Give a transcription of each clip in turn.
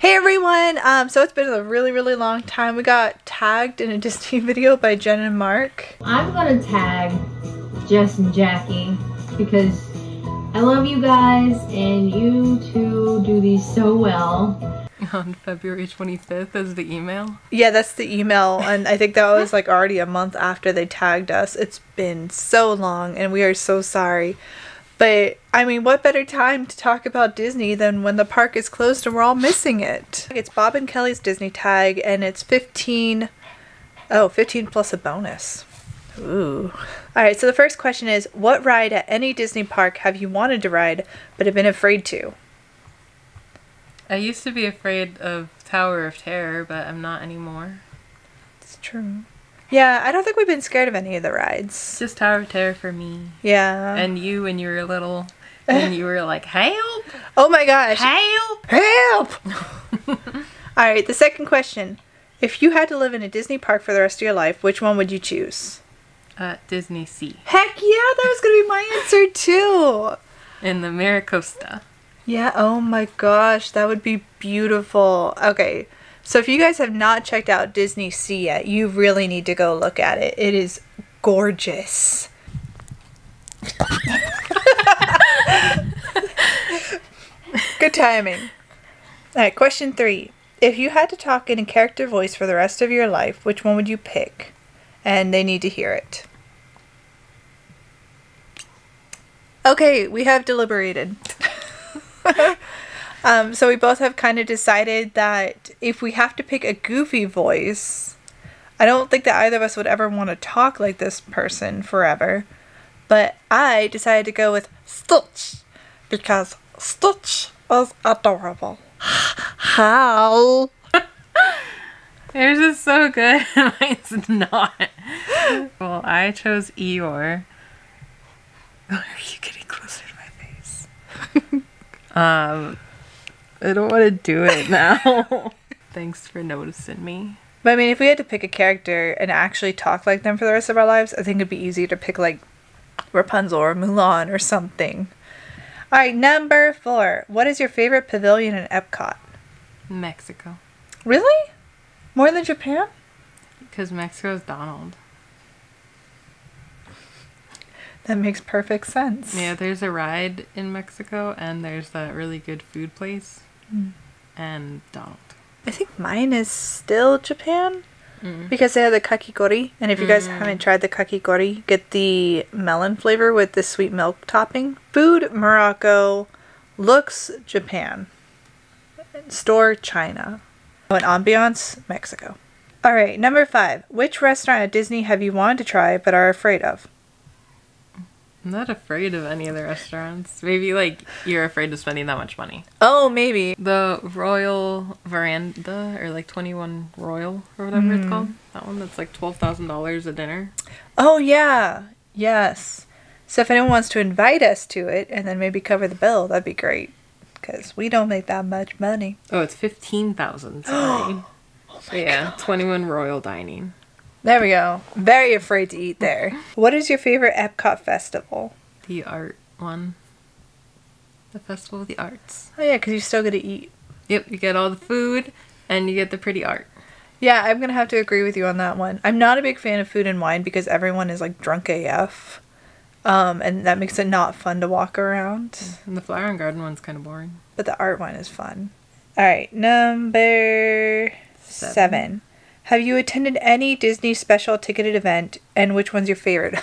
Hey everyone! Um, so it's been a really, really long time. We got tagged in a Disney video by Jenn and Mark. I'm gonna tag Jess and Jakii because I love you guys and you two do these so well. On February 25th is the email. Yeah, that's the email, and I think that was like already a month after they tagged us. It's been so long, and we are so sorry. But I mean, what better time to talk about Disney than when the park is closed and we're all missing it? It's Bob and Kelly's Disney tag, and it's 15. Oh, 15 plus a bonus. Ooh. All right, so the first question is What ride at any Disney park have you wanted to ride but have been afraid to? I used to be afraid of Tower of Terror, but I'm not anymore. It's true. Yeah, I don't think we've been scared of any of the rides. Just Tower of Terror for me. Yeah. And you when you were little and you were like, Help! oh my gosh. Help! Help! All right, the second question. If you had to live in a Disney park for the rest of your life, which one would you choose? Uh, DisneySea. Heck yeah, that was going to be my answer too. In the MiraCosta. Yeah, oh my gosh, that would be beautiful. Okay, so if you guys have not checked out DisneySea yet, you really need to go look at it. It is gorgeous. Good timing. All right, question three. If you had to talk in a character voice for the rest of your life, which one would you pick? And they need to hear it. Okay, we have deliberated. um, so we both have kind of decided that if we have to pick a goofy voice, I don't think that either of us would ever want to talk like this person forever. But I decided to go with Stitch because Stitch is adorable. How? Yours is so good. Mine's not. well, I chose Eeyore. Are you getting closer to my face? um, I don't want to do it now. Thanks for noticing me. But I mean, if we had to pick a character and actually talk like them for the rest of our lives, I think it'd be easier to pick like Rapunzel or Mulan or something. All right, number four. What is your favorite pavilion in Epcot? Mexico. Really? More than Japan? Because Mexico's Donald. That makes perfect sense. Yeah, there's a ride in Mexico, and there's that really good food place, Mm. and Donald. I think mine is still Japan Mm. because they have the kakigori. And if you guys Mm. haven't tried the kakigori, get the melon flavor with the sweet milk topping. Food Morocco, looks Japan, store China, oh, and ambiance Mexico. All right, number five. Which restaurant at Disney have you wanted to try but are afraid of? I'm not afraid of any of the restaurants. Maybe like you're afraid of spending that much money. Oh, maybe. The Royal Veranda or like 21 Royal or whatever it's Mm. called. That one that's like $12,000 a dinner. Oh yeah, yes. So if anyone wants to invite us to it and then maybe cover the bill, that'd be great. Because we don't make that much money. Oh, it's 15,000. Sorry. So yeah, 21 Royal Dining. There we go. Very afraid to eat there. what is your favorite Epcot festival? The art one. The Festival of the Arts. Oh yeah, because you still get to eat. Yep, you get all the food and you get the pretty art. Yeah, I'm gonna have to agree with you on that one. I'm not a big fan of food and wine because everyone is like drunk AF, um, and that makes it not fun to walk around. And the Flower and Garden one's kind of boring. But the art one is fun. All right, number seven. Seven. Have you attended any Disney special ticketed event, and which one's your favorite?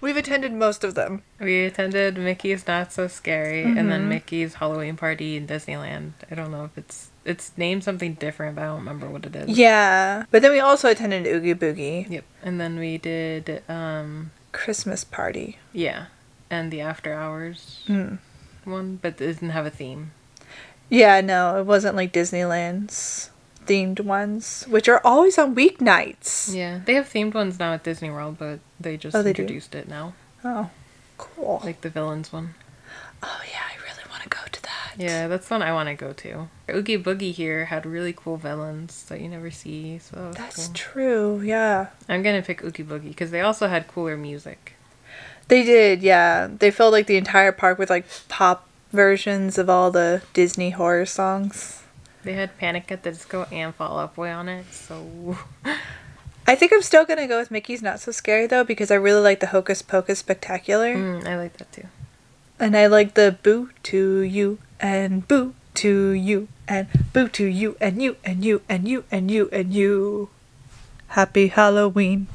We've attended most of them. We attended Mickey's Not So Scary and Mm-hmm. then Mickey's Halloween Party in Disneyland. I don't know if it's it's named something different, but I don't remember what it is. Yeah, but then we also attended Oogie Boogie Yep. And then we did um Christmas party. yeah, and the After Hours Mm. one, but it didn't have a theme. Yeah, no, it wasn't like Disneyland's themed ones, which are always on weeknights. Yeah, they have themed ones now at Disney World, but they just Oh, they do? introduced it now, Oh, cool. like the villains one. oh yeah, I really want to go to that. Yeah, that's one I want to go to. Oogie Boogie here had really cool villains that you never see, so that That's cool. true. Yeah. I'm gonna pick Oogie Boogie because they also had cooler music. They did, yeah. They filled like the entire park with like pop versions of all the Disney horror songs. They had Panic at the Disco and Fall Out Boy on it, so I think I'm still gonna go with Mickey's Not So Scary though because I really like the Hocus Pocus Spectacular. Mm, I like that too. And I like the boo to you and boo to you and boo to you and you and you and you and you and you. Happy Halloween.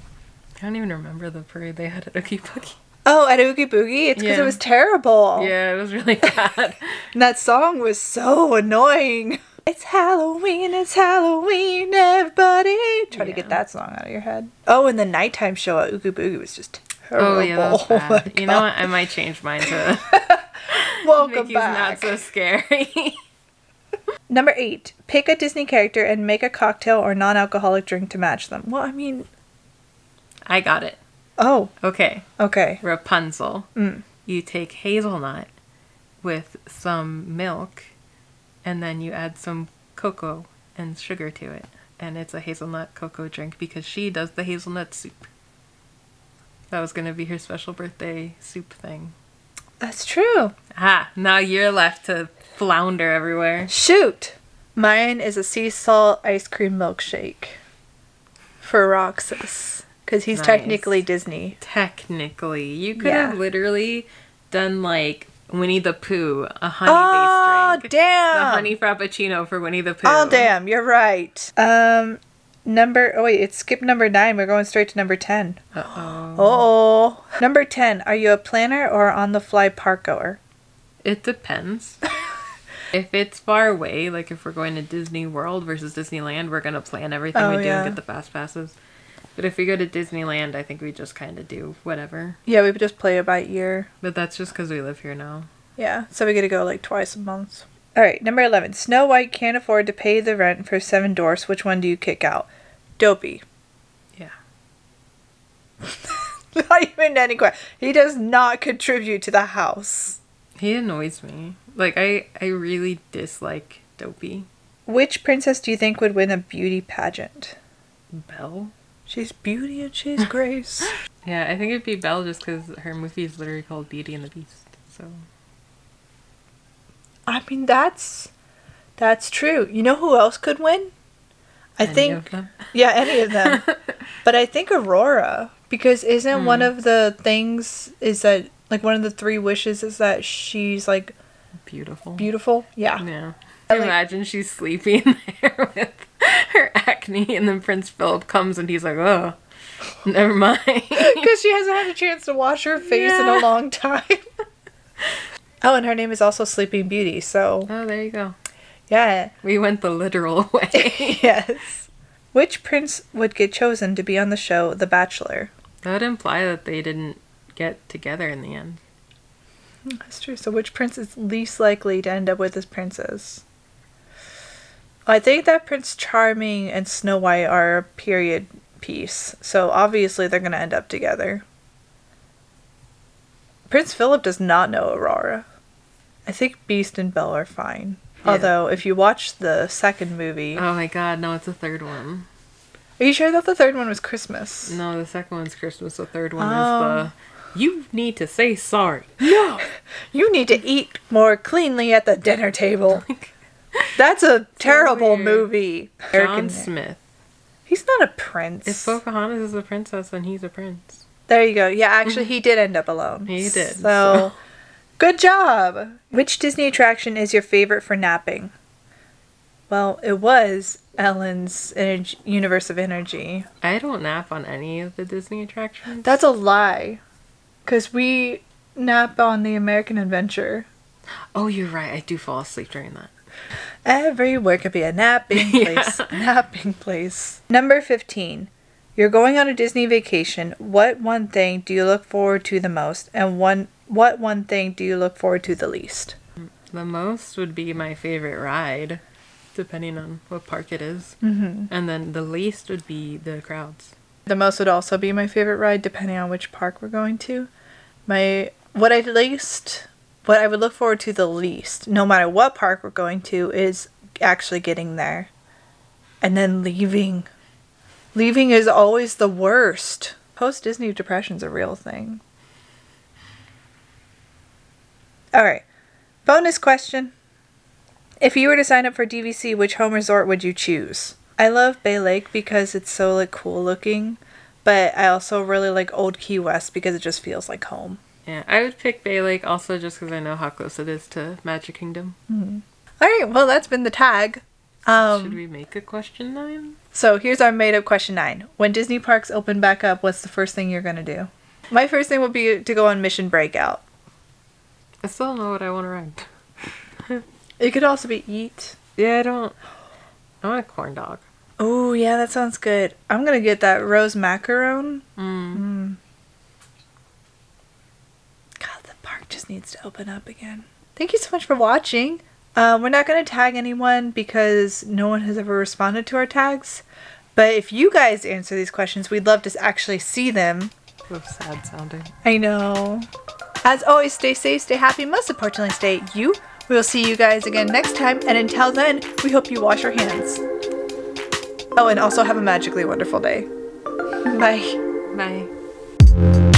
I don't even remember the parade they had at Oogie Boogie. Oh, at Oogie Boogie? It's because Yeah. it was terrible. Yeah, it was really bad. And that song was so annoying. It's Halloween, it's Halloween, everybody. Try to get that song out of your head. Oh, and the nighttime show at Oogie Boogie was just terrible. oh yeah, that was Oh bad. you know what? I might change mine to Welcome Mickey's back. Not So Scary. Number eight, pick a Disney character and make a cocktail or non alcoholic drink to match them. Well, I mean, I got it. Oh, Okay, okay. Rapunzel. Mm. You take hazelnut with some milk, and then you add some cocoa and sugar to it, and it's a hazelnut cocoa drink because she does the hazelnut soup. That was gonna be her special birthday soup thing. That's true. Ah, now you're left to flounder everywhere. Shoot. Mine is a sea salt ice cream milkshake for Roxas because he's Nice. technically Disney. Technically, you could Yeah. have literally done like Winnie the Pooh, a Oh, honey-based drink. damn. The honey frappuccino for Winnie the Pooh. Oh, damn. You're right. Um, number. Oh, wait. It's skip number nine. We're going straight to number 10. Uh-oh. Oh. Number 10. Are you a planner or on the fly park goer? It depends. if it's far away, like if we're going to Disney World versus Disneyland, we're gonna plan everything Oh, we do yeah. and get the fast passes. But if we go to Disneyland, I think we just kind of do whatever. Yeah, we just play it by ear. But that's just because we live here now. Yeah, so we get to go like twice a month. All right, number 11. Snow White can't afford to pay the rent for seven dwarfs. Which one do you kick out? Dopey. Yeah. Not even any question. He does not contribute to the house. He annoys me. Like I, I really dislike Dopey. Which princess do you think would win a beauty pageant? Belle. She's beauty and she's grace. Yeah, I think it'd be Belle just because her movie is literally called Beauty and the Beast. So I mean, that's that's true. You know who else could win? I any think of them. yeah, any of them. but I think Aurora because isn't one Hmm. of the things is that like one of the three wishes is that she's like beautiful. beautiful? Yeah. Yeah. I like- Imagine she's sleeping there with her acne, and then Prince Philip comes and he's like, "Oh, never mind." Because she hasn't had a chance to wash her face in a long time. oh, and her name is also Sleeping Beauty, so oh, there you go. yeah. We went the literal way. yes. Which prince would get chosen to be on the show The Bachelor? that would imply that they didn't get together in the end. Hmm, that's true. So, which prince is least likely to end up with this princess? I think that Prince Charming and Snow White are a period piece, so obviously they're going to end up together. Prince Philip does not know Aurora. I think Beast and Belle are fine. Yeah. Although, if you watch the second movie, Oh my god, no, it's the third one. are you sure that the third one was Christmas? No, the second one's Christmas. The third one Oh. is the. Oh. You need to say sorry. No, you need to eat more cleanly at the dinner table. That's a terrible weird. movie. John American- Smith. He's not a prince. If Pocahontas is a princess, then he's a prince. there you go. Yeah, actually, he did end up alone. He did, So, so. good job. Which Disney attraction is your favorite for napping? Well, it was Ellen's energy, Universe of Energy. I don't nap on any of the Disney attractions. That's a lie. Because we nap on the American Adventure. Oh, you're right. I do fall asleep during that. Everywhere could be a napping Yeah. place. Napping place. Number 15. You're going on a Disney vacation. What one thing do you look forward to the most? And one what one thing do you look forward to the least? The most would be my favorite ride, depending on what park it is. Mm-hmm. And then the least would be the crowds. The most would also be my favorite ride, depending on which park we're going to. My what I least, what I would look forward to the least, no matter what park we're going to, is actually getting there, and then leaving. Leaving is always the worst. Post Disney depression's a real thing. All right. Bonus question. If you were to sign up for DVC, which home resort would you choose? I love Bay Lake because it's so like cool looking, but I also really like Old Key West because it just feels like home. Yeah, I would pick Bay Lake also just because I know how close it is to Magic Kingdom. All right, well that's been the tag. Um, Should we make a question nine? So here's our made up question nine. When Disney parks open back up, what's the first thing you're gonna do? My first thing would be to go on Mission Breakout. I still don't know what I want to ride. It could also be eat. Yeah, I don't. I want a corn dog. Oh yeah, that sounds good. I'm gonna get that rose macaron. Mm. God, the park just needs to open up again. Thank you so much for watching. Uh, we're not gonna tag anyone because no one has ever responded to our tags. But if you guys answer these questions, we'd love to actually see them. So sad sounding. I know. As always, stay safe, stay happy, most importantly, stay you. We will see you guys again next time, and until then, we hope you wash your hands. Oh, and also have a magically wonderful day. Bye. Bye.